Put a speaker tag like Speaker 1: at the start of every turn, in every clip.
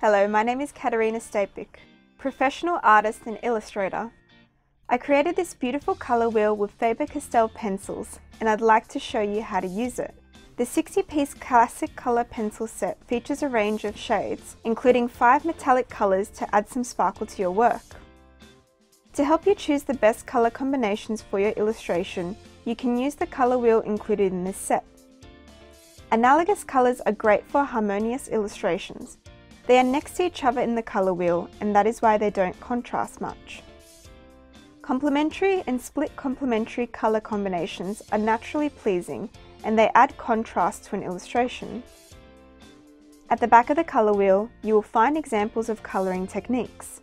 Speaker 1: Hello, my name is Katarina Stapic, professional artist and illustrator. I created this beautiful colour wheel with Faber-Castell pencils and I'd like to show you how to use it. The 60-piece classic colour pencil set features a range of shades, including 5 metallic colours to add some sparkle to your work. To help you choose the best colour combinations for your illustration, you can use the colour wheel included in this set. Analogous colours are great for harmonious illustrations, they are next to each other in the colour wheel and that is why they don't contrast much. Complementary and split complementary colour combinations are naturally pleasing and they add contrast to an illustration. At the back of the colour wheel, you will find examples of colouring techniques.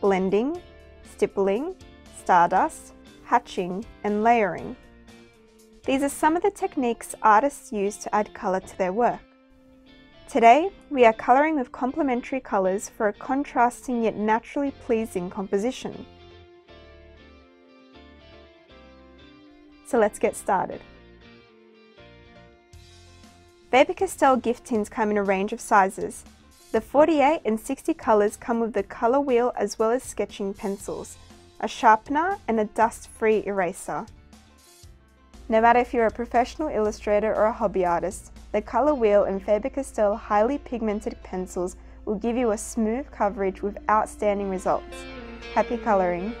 Speaker 1: Blending, stippling, stardust, hatching and layering. These are some of the techniques artists use to add colour to their work. Today, we are colouring with complementary colours for a contrasting yet naturally pleasing composition. So let's get started. Faber-Castell gift tins come in a range of sizes. The 48 and 60 colours come with the colour wheel as well as sketching pencils, a sharpener and a dust-free eraser. No matter if you're a professional illustrator or a hobby artist, the colour wheel and Faber-Castell highly pigmented pencils will give you a smooth coverage with outstanding results. Happy colouring!